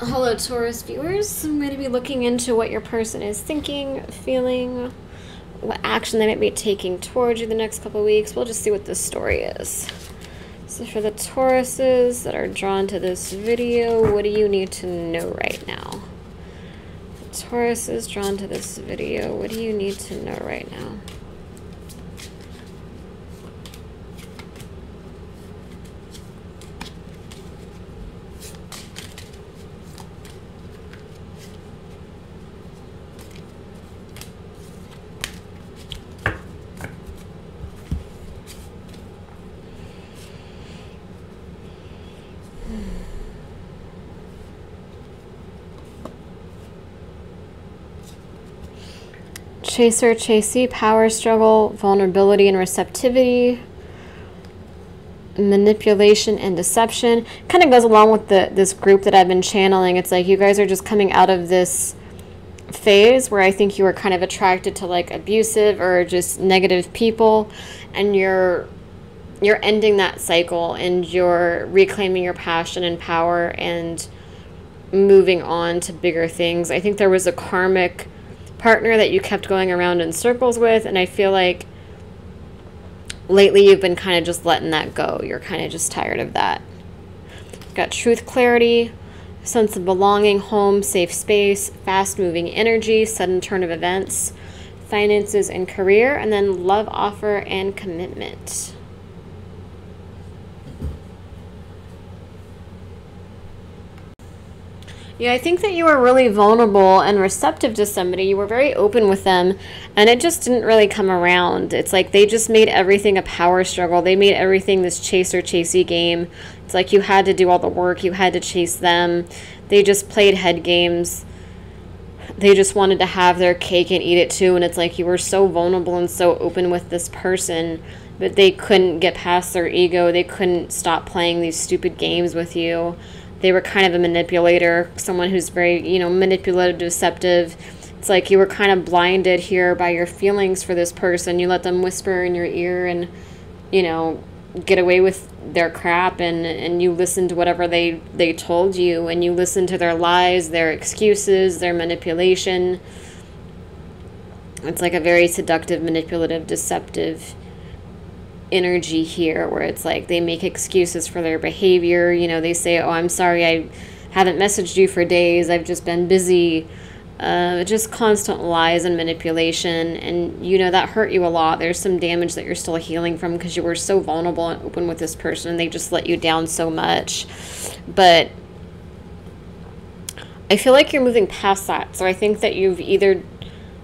Hello, Taurus viewers. I'm going to be looking into what your person is thinking, feeling, what action they might be taking towards you the next couple weeks. We'll just see what this story is. So, for the Tauruses that are drawn to this video, what do you need to know right now? The Tauruses drawn to this video, what do you need to know right now? Chaser, chasey, power struggle, vulnerability and receptivity, manipulation and deception. Kind of goes along with the this group that I've been channeling. It's like you guys are just coming out of this phase where I think you were kind of attracted to like abusive or just negative people and you're you're ending that cycle and you're reclaiming your passion and power and moving on to bigger things. I think there was a karmic partner that you kept going around in circles with. And I feel like lately you've been kind of just letting that go. You're kind of just tired of that. Got truth, clarity, sense of belonging, home, safe space, fast moving energy, sudden turn of events, finances and career, and then love offer and commitment. Yeah, I think that you were really vulnerable and receptive to somebody. You were very open with them, and it just didn't really come around. It's like they just made everything a power struggle. They made everything this chaser chasey game. It's like you had to do all the work, you had to chase them. They just played head games. They just wanted to have their cake and eat it too. And it's like you were so vulnerable and so open with this person, but they couldn't get past their ego. They couldn't stop playing these stupid games with you they were kind of a manipulator, someone who's very, you know, manipulative, deceptive. It's like you were kind of blinded here by your feelings for this person. You let them whisper in your ear and, you know, get away with their crap and, and you listened to whatever they, they told you and you listened to their lies, their excuses, their manipulation. It's like a very seductive, manipulative, deceptive energy here where it's like they make excuses for their behavior. You know, they say, Oh, I'm sorry, I haven't messaged you for days, I've just been busy. Uh, just constant lies and manipulation. And, you know, that hurt you a lot. There's some damage that you're still healing from because you were so vulnerable and open with this person and they just let you down so much. But I feel like you're moving past that. So I think that you've either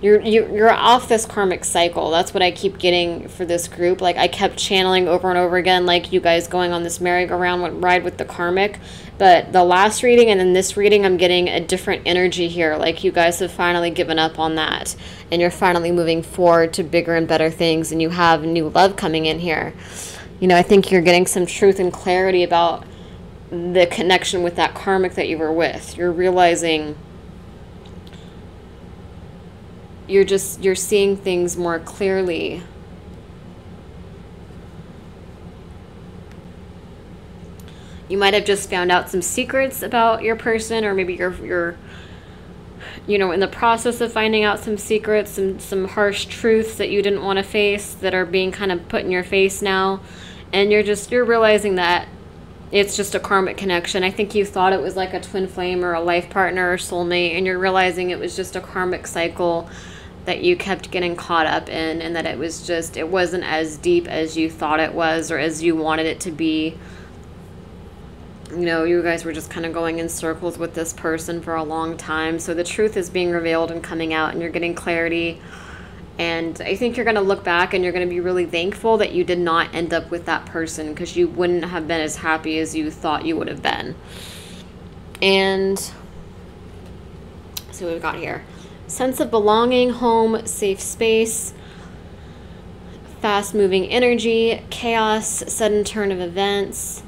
you're you're off this karmic cycle. That's what I keep getting for this group. Like I kept channeling over and over again, like you guys going on this merry-go-round ride with the karmic. But the last reading and then this reading, I'm getting a different energy here. Like you guys have finally given up on that, and you're finally moving forward to bigger and better things, and you have new love coming in here. You know, I think you're getting some truth and clarity about the connection with that karmic that you were with. You're realizing you're just you're seeing things more clearly. You might have just found out some secrets about your person or maybe you're you're you know in the process of finding out some secrets some some harsh truths that you didn't want to face that are being kind of put in your face now. And you're just you're realizing that it's just a karmic connection. I think you thought it was like a twin flame or a life partner or soulmate, and you're realizing it was just a karmic cycle that you kept getting caught up in and that it was just it wasn't as deep as you thought it was or as you wanted it to be. You know you guys were just kind of going in circles with this person for a long time. So the truth is being revealed and coming out and you're getting clarity. And i think you're going to look back and you're going to be really thankful that you did not end up with that person because you wouldn't have been as happy as you thought you would have been. And so we've got here sense of belonging, home, safe space, fast moving energy, chaos, sudden turn of events.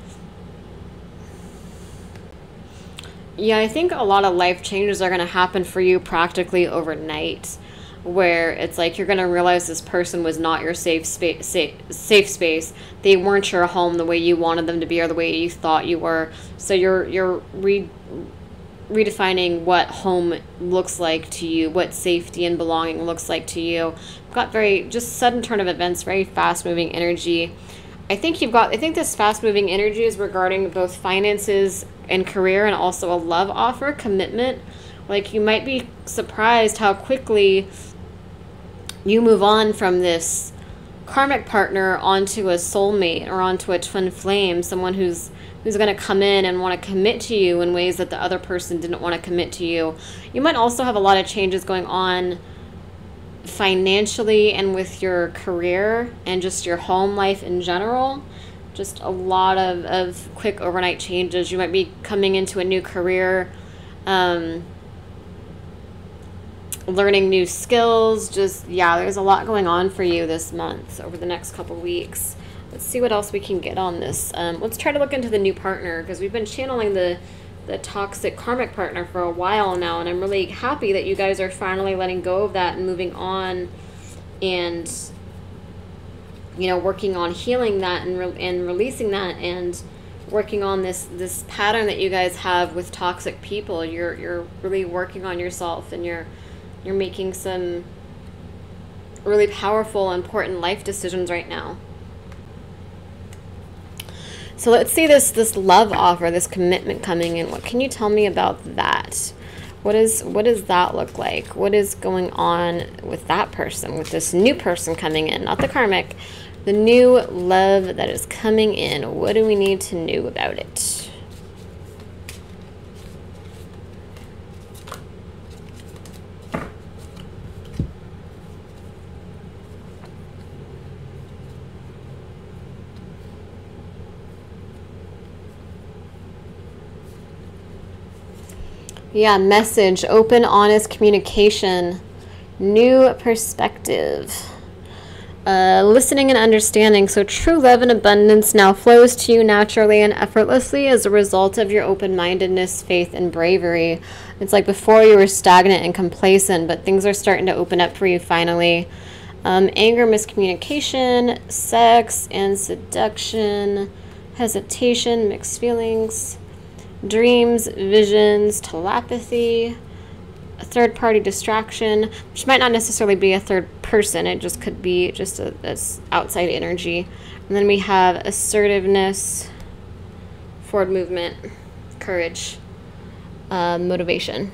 Yeah, I think a lot of life changes are going to happen for you practically overnight where it's like you're going to realize this person was not your safe space safe, safe space they weren't your home the way you wanted them to be or the way you thought you were so you're you're re redefining what home looks like to you, what safety and belonging looks like to you. Got very just sudden turn of events, very fast moving energy. I think you've got I think this fast moving energy is regarding both finances and career and also a love offer, commitment. Like you might be surprised how quickly you move on from this karmic partner onto a soulmate or onto a twin flame, someone who's who's going to come in and want to commit to you in ways that the other person didn't want to commit to you. You might also have a lot of changes going on financially and with your career and just your home life in general. Just a lot of, of quick overnight changes. You might be coming into a new career, um, learning new skills. Just, yeah, there's a lot going on for you this month over the next couple weeks. Let's see what else we can get on this. Um, let's try to look into the new partner because we've been channeling the the toxic karmic partner for a while now, and I'm really happy that you guys are finally letting go of that and moving on, and you know working on healing that and re- and releasing that and working on this this pattern that you guys have with toxic people. You're you're really working on yourself and you're you're making some really powerful important life decisions right now. So let's see this this love offer, this commitment coming in. What can you tell me about that? What is what does that look like? What is going on with that person, with this new person coming in, not the karmic, the new love that is coming in. What do we need to know about it? Yeah, message, open, honest communication, new perspective. Uh, listening and understanding. So, true love and abundance now flows to you naturally and effortlessly as a result of your open mindedness, faith, and bravery. It's like before you were stagnant and complacent, but things are starting to open up for you finally. Um, anger, miscommunication, sex, and seduction, hesitation, mixed feelings dreams, visions, telepathy, a third party distraction, which might not necessarily be a third person, it just could be just this outside energy. And then we have assertiveness, forward movement, courage, uh, motivation.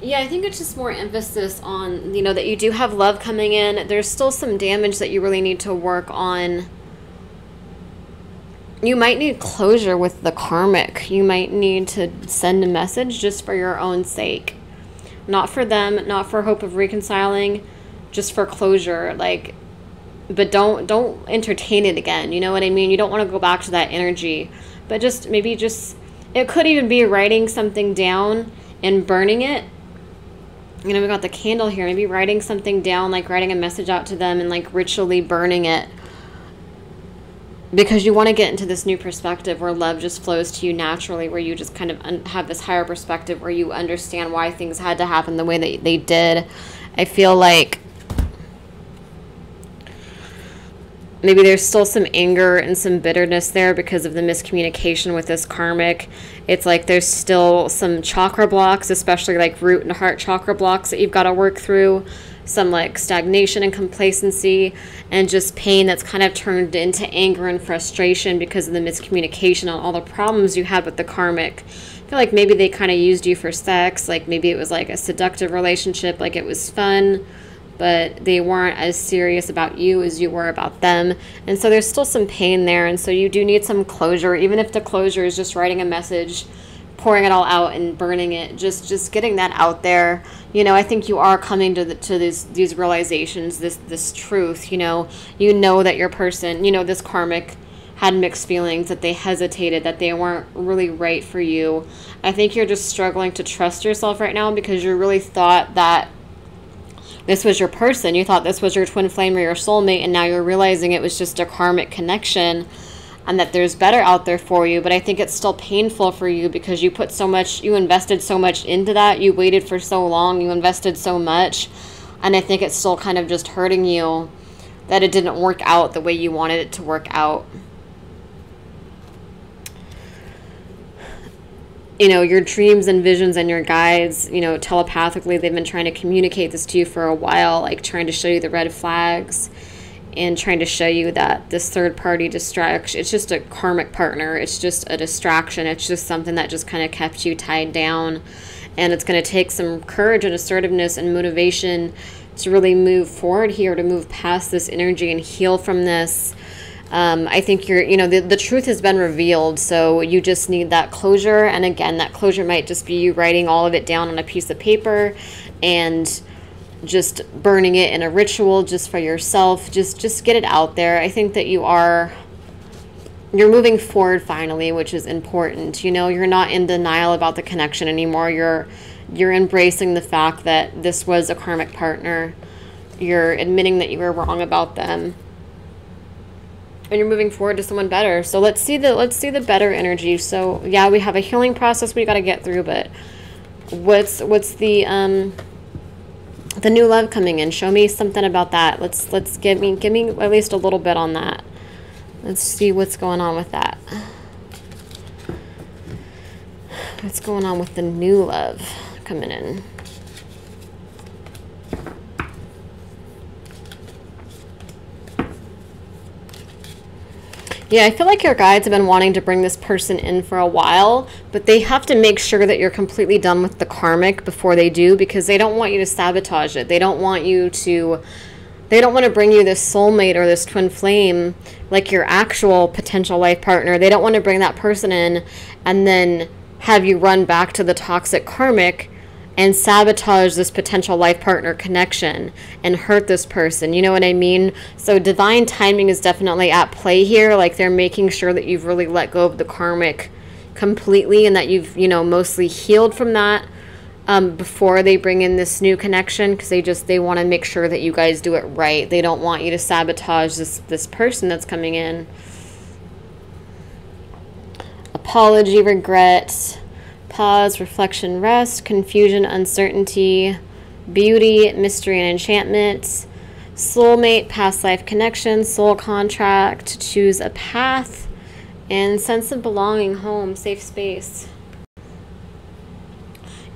Yeah, I think it's just more emphasis on, you know, that you do have love coming in. There's still some damage that you really need to work on you might need closure with the karmic. You might need to send a message just for your own sake. Not for them, not for hope of reconciling, just for closure. Like but don't don't entertain it again. You know what I mean? You don't want to go back to that energy. But just maybe just it could even be writing something down and burning it. You know, we got the candle here. Maybe writing something down, like writing a message out to them and like ritually burning it because you want to get into this new perspective where love just flows to you naturally, where you just kind of un- have this higher perspective where you understand why things had to happen the way that they did. I feel like maybe there's still some anger and some bitterness there because of the miscommunication with this karmic. It's like there's still some chakra blocks, especially like root and heart chakra blocks that you've got to work through some like stagnation and complacency and just pain that's kind of turned into anger and frustration because of the miscommunication on all the problems you had with the karmic. I feel like maybe they kind of used you for sex, like maybe it was like a seductive relationship, like it was fun, but they weren't as serious about you as you were about them. And so there's still some pain there, and so you do need some closure, even if the closure is just writing a message pouring it all out and burning it just just getting that out there. You know i think you are coming to the, to these these realizations this this truth you know. You know that your person you know this karmic had mixed feelings that they hesitated that they weren't really right for you. I think you're just struggling to trust yourself right now because you really thought that this was your person. You thought this was your twin flame or your soulmate and now you're realizing it was just a karmic connection and that there's better out there for you but i think it's still painful for you because you put so much you invested so much into that. You waited for so long you invested so much and i think it's still kind of just hurting you that it didn't work out the way you wanted it to work out. You know, your dreams and visions and your guides, you know, telepathically, they've been trying to communicate this to you for a while, like trying to show you the red flags and trying to show you that this third party distraction, it's just a karmic partner. It's just a distraction. It's just something that just kind of kept you tied down. And it's going to take some courage and assertiveness and motivation to really move forward here, to move past this energy and heal from this um, I think you're, you know, the, the truth has been revealed. So you just need that closure. And again, that closure might just be you writing all of it down on a piece of paper and just burning it in a ritual just for yourself. Just, just get it out there. I think that you are, you're moving forward finally, which is important. You know, you're not in denial about the connection anymore. You're, you're embracing the fact that this was a karmic partner. You're admitting that you were wrong about them and you're moving forward to someone better. So let's see the let's see the better energy. So yeah, we have a healing process we got to get through, but what's what's the um the new love coming in? Show me something about that. Let's let's give me give me at least a little bit on that. Let's see what's going on with that. What's going on with the new love coming in? Yeah, I feel like your guides have been wanting to bring this person in for a while, but they have to make sure that you're completely done with the karmic before they do because they don't want you to sabotage it. They don't want you to they don't want to bring you this soulmate or this twin flame like your actual potential life partner. They don't want to bring that person in and then have you run back to the toxic karmic and sabotage this potential life partner connection and hurt this person. You know what I mean? So divine timing is definitely at play here. Like they're making sure that you've really let go of the karmic completely and that you've, you know, mostly healed from that um, before they bring in this new connection because they just they want to make sure that you guys do it right. They don't want you to sabotage this this person that's coming in. Apology, regret pause, reflection, rest, confusion, uncertainty, beauty, mystery, and enchantment, soulmate, past life connection, soul contract, choose a path, and sense of belonging, home, safe space.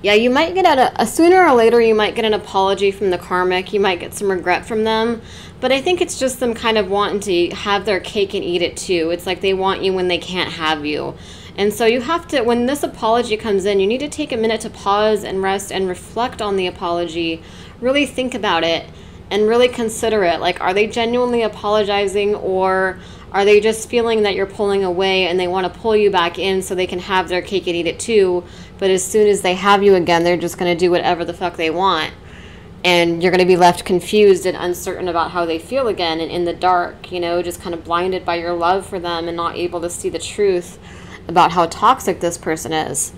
Yeah, you might get a, a sooner or later you might get an apology from the karmic. You might get some regret from them, but I think it's just them kind of wanting to have their cake and eat it too. It's like they want you when they can't have you. And so you have to, when this apology comes in, you need to take a minute to pause and rest and reflect on the apology, really think about it, and really consider it. Like, are they genuinely apologizing or are they just feeling that you're pulling away and they want to pull you back in so they can have their cake and eat it too? But as soon as they have you again, they're just going to do whatever the fuck they want. And you're going to be left confused and uncertain about how they feel again and in the dark, you know, just kind of blinded by your love for them and not able to see the truth about how toxic this person is.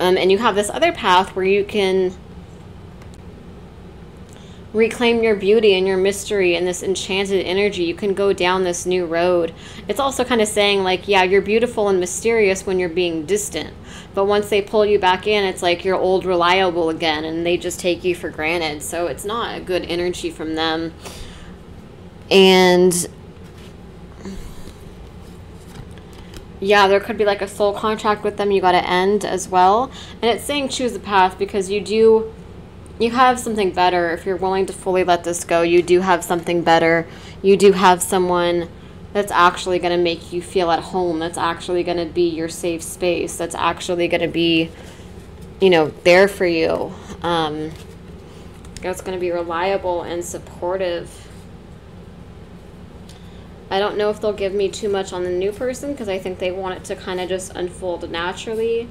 Um, and you have this other path where you can reclaim your beauty and your mystery and this enchanted energy. You can go down this new road. It's also kind of saying, like, yeah, you're beautiful and mysterious when you're being distant. But once they pull you back in, it's like you're old, reliable again, and they just take you for granted. So it's not a good energy from them. And yeah, there could be like a soul contract with them you got to end as well. And it's saying choose a path because you do, you have something better. If you're willing to fully let this go, you do have something better. You do have someone that's actually going to make you feel at home. That's actually going to be your safe space. That's actually going to be, you know, there for you. Um, that's going to be reliable and supportive I don't know if they'll give me too much on the new person because I think they want it to kind of just unfold naturally.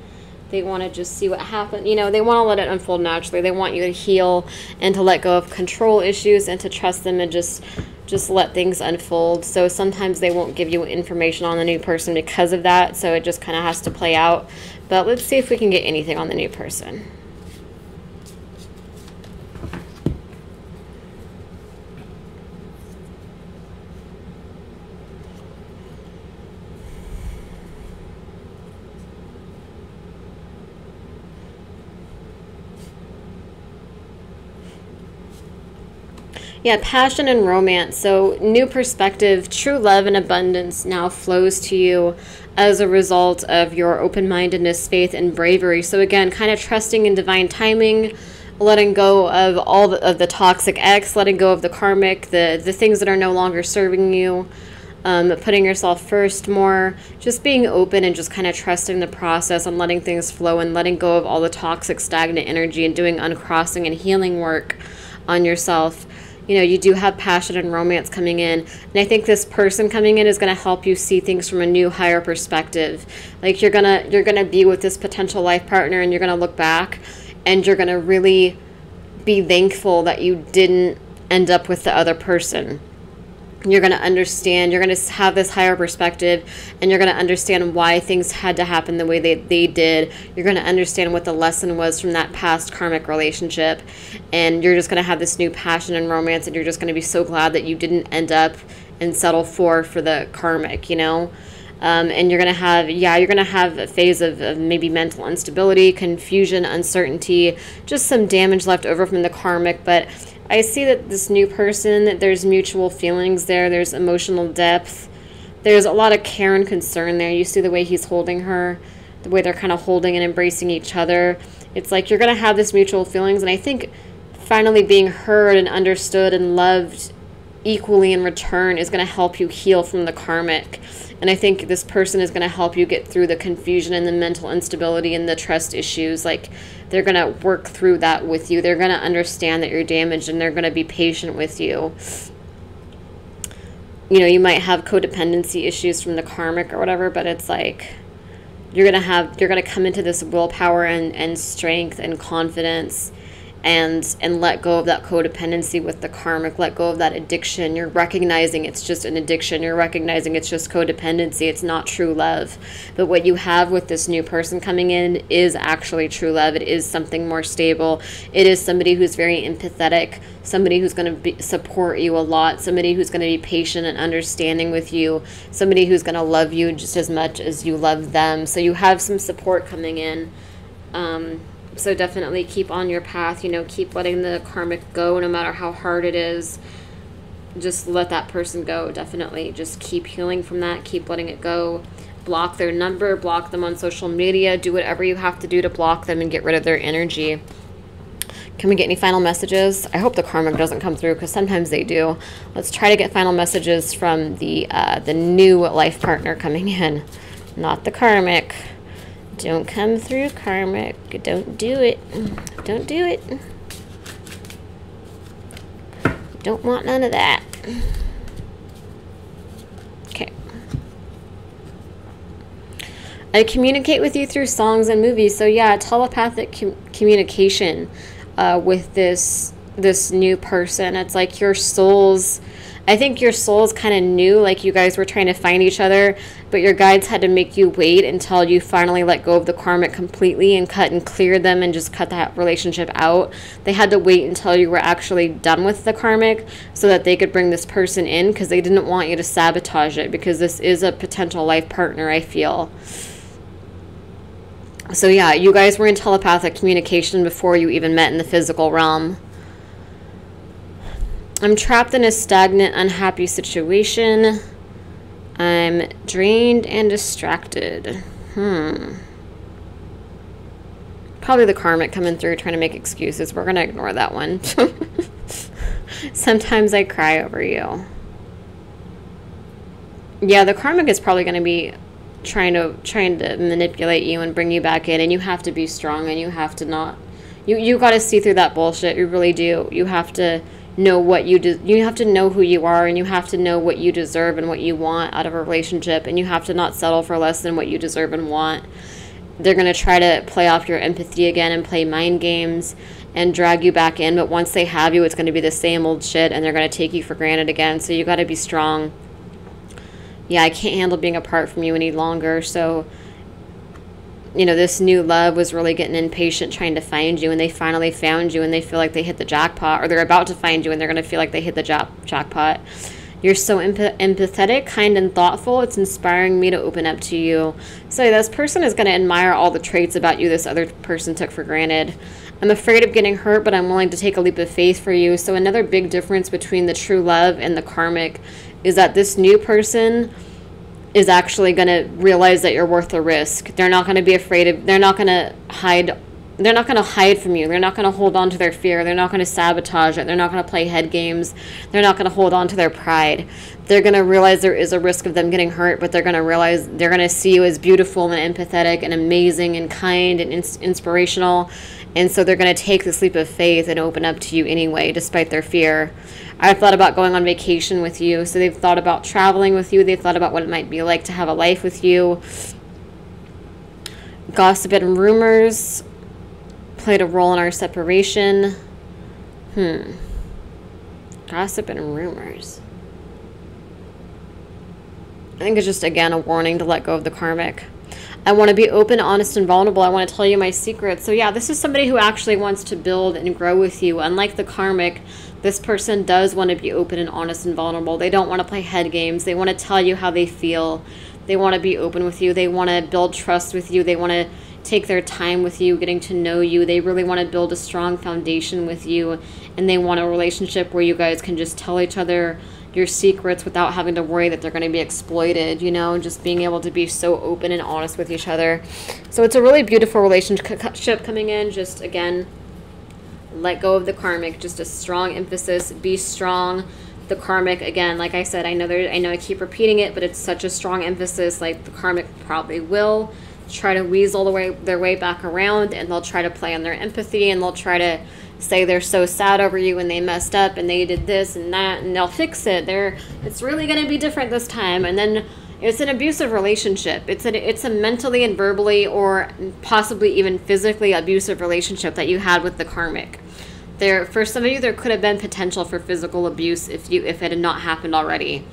They want to just see what happens. You know, they want to let it unfold naturally. They want you to heal and to let go of control issues and to trust them and just just let things unfold. So sometimes they won't give you information on the new person because of that. So it just kind of has to play out. But let's see if we can get anything on the new person. Yeah, passion and romance. So, new perspective, true love and abundance now flows to you as a result of your open mindedness, faith, and bravery. So, again, kind of trusting in divine timing, letting go of all the, of the toxic ex, letting go of the karmic, the, the things that are no longer serving you. Um, putting yourself first more, just being open and just kind of trusting the process and letting things flow and letting go of all the toxic, stagnant energy and doing uncrossing and healing work on yourself you know, you do have passion and romance coming in. And I think this person coming in is going to help you see things from a new higher perspective. Like you're going to you're going to be with this potential life partner and you're going to look back and you're going to really be thankful that you didn't end up with the other person you're going to understand you're going to have this higher perspective and you're going to understand why things had to happen the way they, they did. You're going to understand what the lesson was from that past karmic relationship and you're just going to have this new passion and romance and you're just going to be so glad that you didn't end up and settle for for the karmic you know? Um, and you're going to have yeah you're going to have a phase of, of maybe mental instability confusion uncertainty just some damage left over from the karmic but I see that this new person, that there's mutual feelings there, there's emotional depth, there's a lot of care and concern there. You see the way he's holding her, the way they're kind of holding and embracing each other. It's like you're going to have this mutual feelings, and I think finally being heard and understood and loved equally in return is going to help you heal from the karmic. And I think this person is going to help you get through the confusion and the mental instability and the trust issues. Like, they're going to work through that with you. They're going to understand that you're damaged and they're going to be patient with you. You know, you might have codependency issues from the karmic or whatever, but it's like you're going to have, you're going to come into this willpower and, and strength and confidence and and let go of that codependency with the karmic let go of that addiction. You're recognizing it's just an addiction. You're recognizing it's just codependency. It's not true love. But what you have with this new person coming in is actually true love. It is something more stable. It is somebody who's very empathetic somebody who's going to support you a lot somebody who's going to be patient and understanding with you somebody who's going to love you just as much as you love them. So you have some support coming in. Um, so definitely keep on your path, you know, keep letting the karmic go no matter how hard it is. Just let that person go, definitely. Just keep healing from that, keep letting it go. Block their number, block them on social media, do whatever you have to do to block them and get rid of their energy. Can we get any final messages? I hope the karmic doesn't come through because sometimes they do. Let's try to get final messages from the uh, the new life partner coming in, not the karmic. Don't come through, karmic. Don't do it. Don't do it. Don't want none of that. Okay. I communicate with you through songs and movies. So yeah, telepathic com communication uh, with this this new person. It's like your soul's I think your souls kind of knew like you guys were trying to find each other, but your guides had to make you wait until you finally let go of the karmic completely and cut and clear them and just cut that relationship out. They had to wait until you were actually done with the karmic so that they could bring this person in because they didn't want you to sabotage it because this is a potential life partner, I feel. So, yeah, you guys were in telepathic communication before you even met in the physical realm. I'm trapped in a stagnant, unhappy situation. I'm drained and distracted. Hmm. Probably the karmic coming through trying to make excuses. We're going to ignore that one. Sometimes I cry over you. Yeah, the karmic is probably going to be trying to trying to manipulate you and bring you back in and you have to be strong and you have to not you you got to see through that bullshit. You really do. You have to know what you do you have to know who you are and you have to know what you deserve and what you want out of a relationship and you have to not settle for less than what you deserve and want. They're going to try to play off your empathy again and play mind games and drag you back in but once they have you it's going to be the same old shit and they're going to take you for granted again. So you got to be strong. Yeah i can't handle being apart from you any longer. So you know, this new love was really getting impatient trying to find you, and they finally found you, and they feel like they hit the jackpot, or they're about to find you, and they're going to feel like they hit the jack- jackpot. You're so empath- empathetic, kind, and thoughtful. It's inspiring me to open up to you. So, this person is going to admire all the traits about you this other person took for granted. I'm afraid of getting hurt, but I'm willing to take a leap of faith for you. So, another big difference between the true love and the karmic is that this new person is actually going to realize that you're worth the risk. They're not going to be afraid of, they're not going to hide they're not going to hide from you. They're not going to hold on to their fear. They're not going to sabotage it. They're not going to play head games. They're not going to hold on to their pride. They're going to realize there is a risk of them getting hurt, but they're going to realize they're going to see you as beautiful and empathetic and amazing and kind and ins- inspirational. And so they're going to take this leap of faith and open up to you anyway, despite their fear. I've thought about going on vacation with you. So they've thought about traveling with you. They've thought about what it might be like to have a life with you. Gossip and rumors played a role in our separation. Hmm. Gossip and rumors. I think it's just, again, a warning to let go of the karmic. I want to be open, honest, and vulnerable. I want to tell you my secrets. So, yeah, this is somebody who actually wants to build and grow with you. Unlike the karmic, this person does want to be open and honest and vulnerable. They don't want to play head games. They want to tell you how they feel. They want to be open with you. They want to build trust with you. They want to take their time with you, getting to know you. They really want to build a strong foundation with you, and they want a relationship where you guys can just tell each other your secrets without having to worry that they're going to be exploited, you know, just being able to be so open and honest with each other. So it's a really beautiful relationship coming in. Just again, let go of the karmic, just a strong emphasis, be strong. The karmic again, like I said, I know there I know I keep repeating it, but it's such a strong emphasis like the karmic probably will try to weasel the way, their way back around and they'll try to play on their empathy and they'll try to say they're so sad over you and they messed up and they did this and that and they'll fix it. They're it's really going to be different this time and then it's an abusive relationship. It's a it's a mentally and verbally or possibly even physically abusive relationship that you had with the karmic. There for some of you there could have been potential for physical abuse if you if it had not happened already.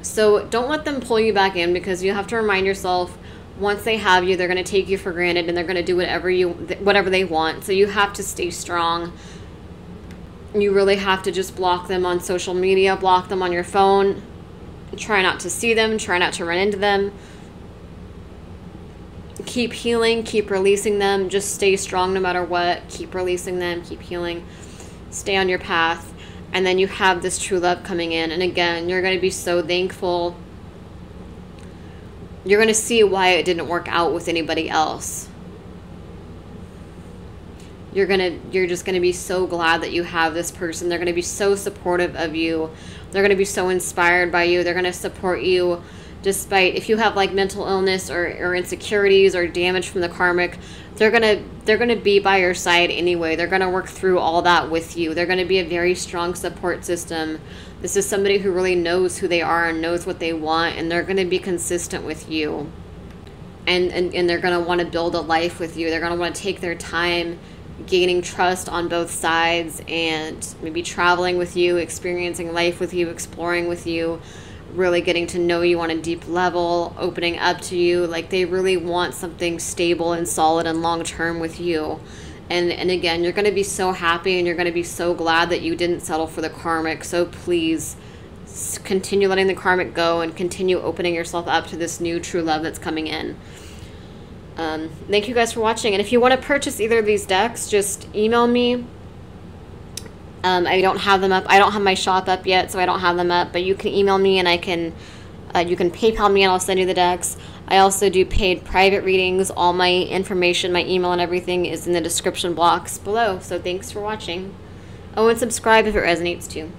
So don't let them pull you back in because you have to remind yourself once they have you, they're going to take you for granted and they're going to do whatever you whatever they want. So you have to stay strong. You really have to just block them on social media, block them on your phone. Try not to see them, try not to run into them. Keep healing, keep releasing them. Just stay strong no matter what. Keep releasing them, keep healing. Stay on your path. And then you have this true love coming in. And again, you're going to be so thankful you're going to see why it didn't work out with anybody else. You're going to you're just going to be so glad that you have this person. They're going to be so supportive of you. They're going to be so inspired by you. They're going to support you despite if you have like mental illness or, or insecurities or damage from the karmic they're gonna they're gonna be by your side anyway they're gonna work through all that with you they're gonna be a very strong support system this is somebody who really knows who they are and knows what they want, and they're going to be consistent with you. And, and, and they're going to want to build a life with you. They're going to want to take their time gaining trust on both sides and maybe traveling with you, experiencing life with you, exploring with you, really getting to know you on a deep level, opening up to you. Like they really want something stable and solid and long term with you and and again you're going to be so happy and you're going to be so glad that you didn't settle for the karmic. So please continue letting the karmic go and continue opening yourself up to this new true love that's coming in. Um, thank you guys for watching. And if you want to purchase either of these decks just email me. Um, i don't have them up. I don't have my shop up yet so i don't have them up but you can email me and i can uh, you can paypal me and i'll send you the decks I also do paid private readings. All my information, my email, and everything is in the description box below. So thanks for watching. Oh, and subscribe if it resonates too.